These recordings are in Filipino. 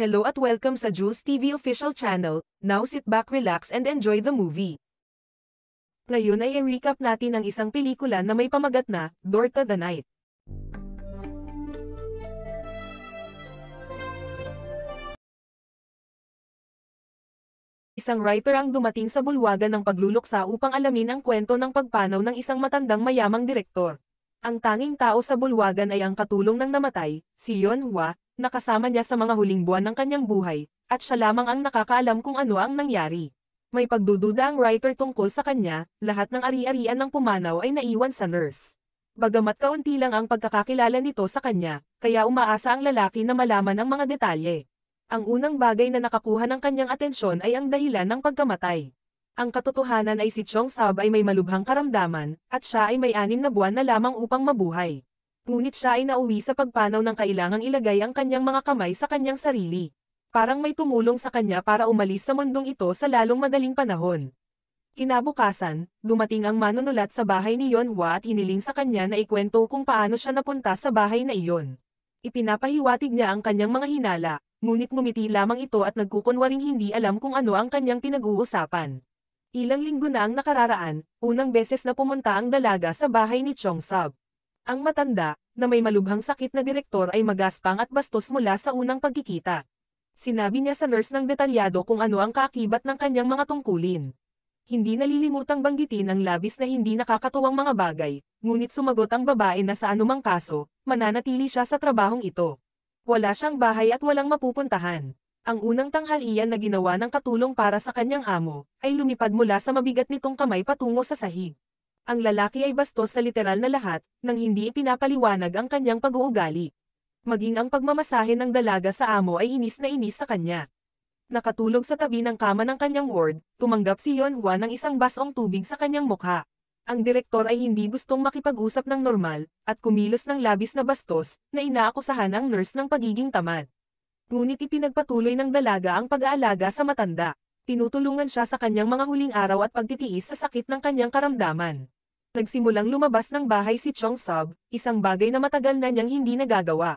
Hello at welcome sa Juice TV official channel. Now sit back, relax and enjoy the movie. Ngayon ay i-recap natin ang isang pelikula na may pamagat na, Door to the Night. Isang writer ang dumating sa bulwagan ng pagluluksa upang alamin ang kwento ng pagpanaw ng isang matandang mayamang direktor. Ang tanging tao sa bulwagan ay ang katulong ng namatay, si Yon Hua, na kasama niya sa mga huling buwan ng kanyang buhay, at siya lamang ang nakakaalam kung ano ang nangyari. May pagdududa ang writer tungkol sa kanya, lahat ng ari-arian ng pumanaw ay naiwan sa nurse. Bagamat kaunti lang ang pagkakakilala nito sa kanya, kaya umaasa ang lalaki na malaman ang mga detalye. Ang unang bagay na nakakuha ng kanyang atensyon ay ang dahilan ng pagkamatay. Ang katotohanan ay si Chong Sab ay may malubhang karamdaman, at siya ay may anim na buwan na lamang upang mabuhay. Ngunit siya ay nauwi sa pagpanaw ng kailangang ilagay ang kanyang mga kamay sa kanyang sarili. Parang may tumulong sa kanya para umalis sa mundong ito sa lalong madaling panahon. Kinabukasan, dumating ang manunulat sa bahay ni Yon Hua at hiniling sa kanya na ikwento kung paano siya napunta sa bahay na iyon. Ipinapahiwatig niya ang kanyang mga hinala, ngunit ngumiti lamang ito at nagkukunwaring hindi alam kung ano ang kanyang pinag-uusapan. Ilang linggo na ang nakararaan, unang beses na pumunta ang dalaga sa bahay ni Chong Sab. Ang matanda, na may malubhang sakit na direktor ay magaspang at bastos mula sa unang pagkikita. Sinabi niya sa nurse ng detalyado kung ano ang kaakibat ng kanyang mga tungkulin. Hindi nalilimutang banggitin ang labis na hindi nakakatuwang mga bagay, ngunit sumagot ang babae na sa anumang kaso, mananatili siya sa trabahong ito. Wala siyang bahay at walang mapupuntahan. Ang unang tanghalian na ginawa ng katulong para sa kanyang amo, ay lumipad mula sa mabigat nitong kamay patungo sa sahig. Ang lalaki ay bastos sa literal na lahat, nang hindi ipinapaliwanag ang kanyang pag-uugali. Maging ang pagmamasahe ng dalaga sa amo ay inis na inis sa kanya. Nakatulog sa tabi ng kama ng kanyang ward, tumanggap si Yon Hua ng isang basong tubig sa kanyang mukha. Ang direktor ay hindi gustong makipag-usap ng normal, at kumilos ng labis na bastos, na inaakusahan ang nurse ng pagiging tamad. Ngunit ipinagpatuloy ng dalaga ang pag-aalaga sa matanda. Tinutulungan siya sa kanyang mga huling araw at pagtitiis sa sakit ng kanyang karamdaman. Nagsimulang lumabas ng bahay si Chong Sub, isang bagay na matagal na niyang hindi nagagawa.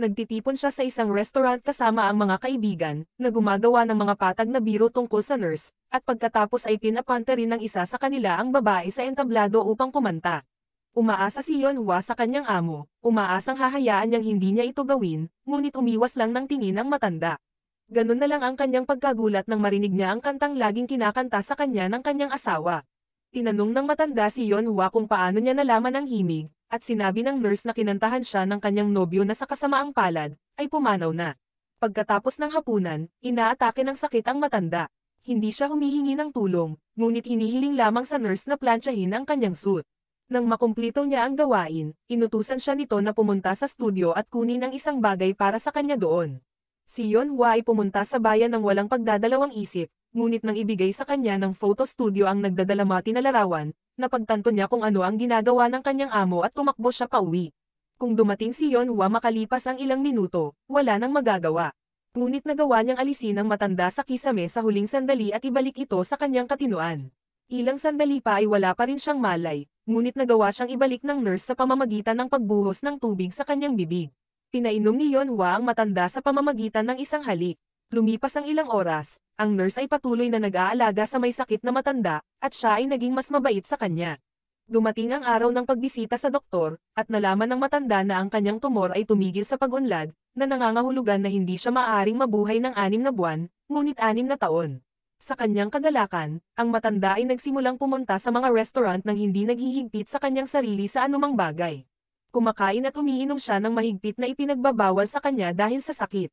Nagtitipon siya sa isang restaurant kasama ang mga kaibigan, na gumagawa ng mga patag na biro tungkol sa nurse, at pagkatapos ay pinapante rin ng isa sa kanila ang babae sa entablado upang kumanta. Umaasa si Yon Hua sa kanyang amo, umaasang hahayaan niyang hindi niya ito gawin, ngunit umiwas lang ng tingin ang matanda. Ganun na lang ang kanyang pagkagulat nang marinig niya ang kantang laging kinakanta sa kanya ng kanyang asawa. Tinanong ng matanda si Yon Hua kung paano niya nalaman ang himig, at sinabi ng nurse na kinantahan siya ng kanyang nobyo na sa kasamaang palad, ay pumanaw na. Pagkatapos ng hapunan, inaatake ng sakit ang matanda. Hindi siya humihingi ng tulong, ngunit hinihiling lamang sa nurse na planchahin ang kanyang suit. Nang makumplito niya ang gawain, inutusan siya nito na pumunta sa studio at kunin ang isang bagay para sa kanya doon. Si Yon Hua ay pumunta sa bayan ng walang pagdadalawang isip, ngunit nang ibigay sa kanya ng photo studio ang nagdadalamati na larawan, napagtanto niya kung ano ang ginagawa ng kanyang amo at tumakbo siya pauwi. Kung dumating si Yon Hua makalipas ang ilang minuto, wala nang magagawa. Ngunit nagawa niyang alisin ang matanda sa kisame sa huling sandali at ibalik ito sa kanyang katinuan. Ilang sandali pa ay wala pa rin siyang malay, ngunit nagawa siyang ibalik ng nurse sa pamamagitan ng pagbuhos ng tubig sa kanyang bibig. Pinainom ni Yon Hua ang matanda sa pamamagitan ng isang halik. Lumipas ang ilang oras, ang nurse ay patuloy na nag-aalaga sa may sakit na matanda, at siya ay naging mas mabait sa kanya. Dumating ang araw ng pagbisita sa doktor, at nalaman ng matanda na ang kanyang tumor ay tumigil sa pag-unlad, na nangangahulugan na hindi siya maaaring mabuhay ng anim na buwan, ngunit anim na taon. Sa kanyang kagalakan, ang matanda ay nagsimulang pumunta sa mga restaurant nang hindi naghihigpit sa kanyang sarili sa anumang bagay. Kumakain at umiinom siya ng mahigpit na ipinagbabawal sa kanya dahil sa sakit.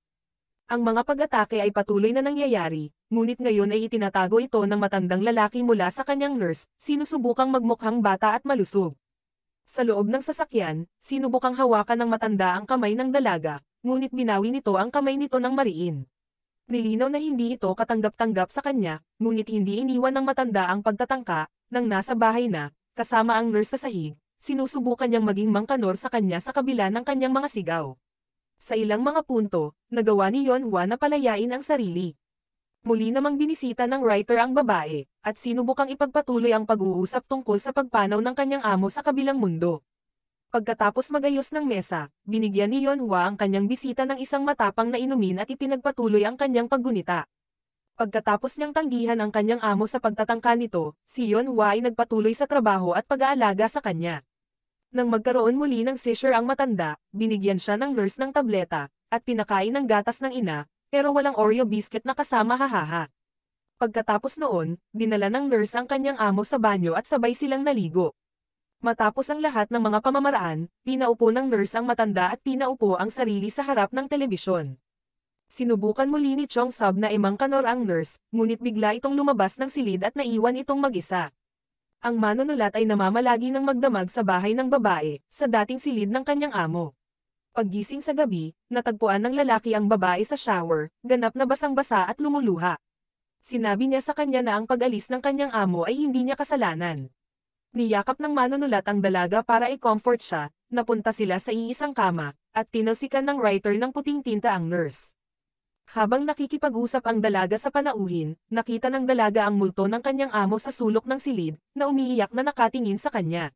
Ang mga pag-atake ay patuloy na nangyayari, ngunit ngayon ay itinatago ito ng matandang lalaki mula sa kanyang nurse, sinusubukang magmukhang bata at malusog. Sa loob ng sasakyan, sinubukang hawakan ng matanda ang kamay ng dalaga, ngunit binawi nito ang kamay nito ng mariin. Nilinaw na hindi ito katanggap-tanggap sa kanya, ngunit hindi iniwan ng matanda ang pagtatangka, nang nasa bahay na, kasama ang nurse sa sahig, sinusubukan niyang maging mangkanor sa kanya sa kabila ng kanyang mga sigaw. Sa ilang mga punto, nagawa ni Yon Hua na palayain ang sarili. Muli namang binisita ng writer ang babae, at sinubukang ipagpatuloy ang pag-uusap tungkol sa pagpanaw ng kanyang amo sa kabilang mundo. Pagkatapos magayos ng mesa, binigyan ni Yonhua ang kanyang bisita ng isang matapang na inumin at ipinagpatuloy ang kanyang paggunita. Pagkatapos niyang tanggihan ang kanyang amo sa pagtatangka nito, si Yonhua ay nagpatuloy sa trabaho at pag-aalaga sa kanya. Nang magkaroon muli ng seizure ang matanda, binigyan siya ng nurse ng tableta, at pinakain ng gatas ng ina, pero walang Oreo biscuit na kasama hahaha. Pagkatapos noon, dinala ng nurse ang kanyang amo sa banyo at sabay silang naligo. Matapos ang lahat ng mga pamamaraan, pinaupo ng nurse ang matanda at pinaupo ang sarili sa harap ng telebisyon. Sinubukan muli ni Chong Sub na imangkanor ang nurse, ngunit bigla itong lumabas ng silid at naiwan itong mag-isa. Ang manunulat ay namamalagi ng magdamag sa bahay ng babae, sa dating silid ng kanyang amo. Paggising sa gabi, natagpuan ng lalaki ang babae sa shower, ganap na basang-basa at lumuluha. Sinabi niya sa kanya na ang pag-alis ng kanyang amo ay hindi niya kasalanan. Niyakap ng manunulat ang dalaga para i-comfort siya, napunta sila sa iisang kama, at tinalsikan ng writer ng puting tinta ang nurse. Habang nakikipag-usap ang dalaga sa panauhin, nakita ng dalaga ang multo ng kanyang amo sa sulok ng silid, na umiiyak na nakatingin sa kanya.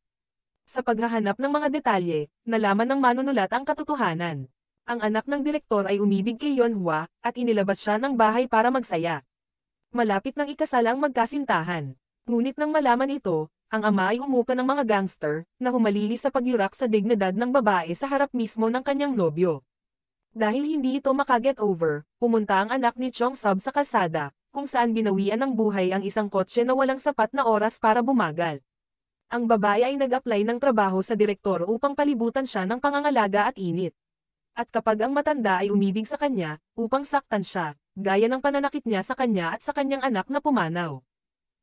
Sa paghahanap ng mga detalye, nalaman ng manunulat ang katotohanan. Ang anak ng direktor ay umibig kay Yonhua, at inilabas siya ng bahay para magsaya. Malapit ng ikasal ang magkasintahan. Ngunit nang malaman ito, ang ama ay umupa ng mga gangster, na humalili sa pagyurak sa dignidad ng babae sa harap mismo ng kanyang nobyo. Dahil hindi ito makaget over, pumunta ang anak ni Chong Sub sa kalsada, kung saan binawian ng buhay ang isang kotse na walang sapat na oras para bumagal. Ang babae ay nag-apply ng trabaho sa direktor upang palibutan siya ng pangangalaga at init. At kapag ang matanda ay umibig sa kanya, upang saktan siya, gaya ng pananakit niya sa kanya at sa kanyang anak na pumanaw.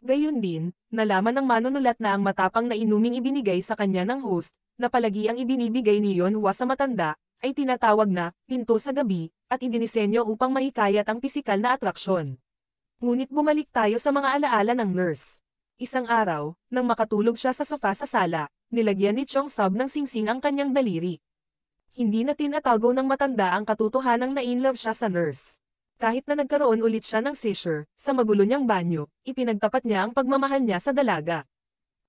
Gayun din, nalaman ng manunulat na ang matapang na inuming ibinigay sa kanya ng host, na palagi ang ibinibigay ni Yonhua sa matanda, ay tinatawag na pinto sa gabi, at idinisenyo upang mahikayat ang pisikal na atraksyon. Ngunit bumalik tayo sa mga alaala ng nurse. Isang araw, nang makatulog siya sa sofa sa sala, nilagyan ni Chong Sub ng singsing ang kanyang daliri. Hindi na tinatago ng matanda ang katotohanang na-inlove siya sa nurse. Kahit na nagkaroon ulit siya ng seizure, sa magulo niyang banyo, ipinagtapat niya ang pagmamahal niya sa dalaga.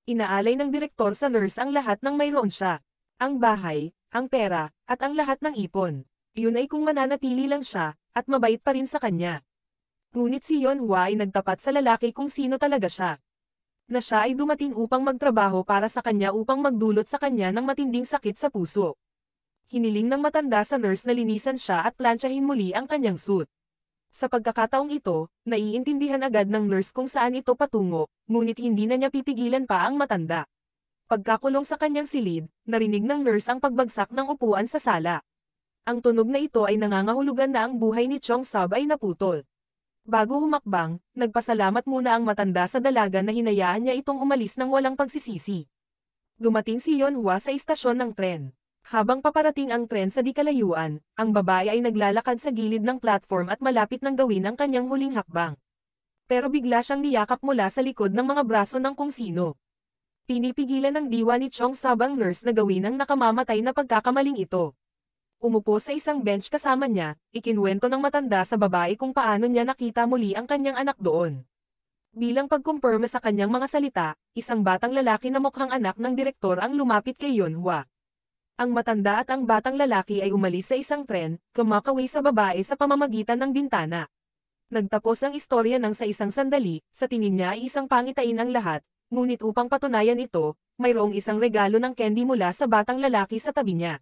Inaalay ng direktor sa nurse ang lahat ng mayroon siya. Ang bahay, ang pera, at ang lahat ng ipon. Yun ay kung mananatili lang siya, at mabait pa rin sa kanya. Ngunit si Yonhua ay nagtapat sa lalaki kung sino talaga siya. Na siya ay dumating upang magtrabaho para sa kanya upang magdulot sa kanya ng matinding sakit sa puso. Hiniling ng matanda sa nurse na linisan siya at plansyahin muli ang kanyang suit. Sa pagkakataong ito, naiintindihan agad ng nurse kung saan ito patungo, ngunit hindi na niya pipigilan pa ang matanda. Pagkakulong sa kanyang silid, narinig ng nurse ang pagbagsak ng upuan sa sala. Ang tunog na ito ay nangangahulugan na ang buhay ni Chong Sub ay naputol. Bago humakbang, nagpasalamat muna ang matanda sa dalaga na hinayaan niya itong umalis ng walang pagsisisi. Dumating si Yonhua sa istasyon ng tren. Habang paparating ang tren sa di kalayuan, ang babae ay naglalakad sa gilid ng platform at malapit ng gawin ang kanyang huling hakbang. Pero bigla siyang niyakap mula sa likod ng mga braso ng kung sino. Pinipigilan ng diwa ni Chong Sabang nurse na gawin ang nakamamatay na pagkakamaling ito. Umupo sa isang bench kasama niya, ikinwento ng matanda sa babae kung paano niya nakita muli ang kanyang anak doon. Bilang pagkumpirma sa kanyang mga salita, isang batang lalaki na mukhang anak ng direktor ang lumapit kay Yonhua. Ang matanda at ang batang lalaki ay umalis sa isang tren, kumakaway sa babae sa pamamagitan ng bintana. Nagtapos ang istorya ng sa isang sandali, sa tingin niya ay isang pangitain ang lahat, ngunit upang patunayan ito, mayroong isang regalo ng candy mula sa batang lalaki sa tabi niya.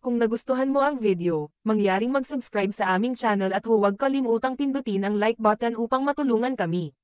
Kung nagustuhan mo ang video, mangyaring mag-subscribe sa aming channel at huwag kalimutang pindutin ang like button upang matulungan kami.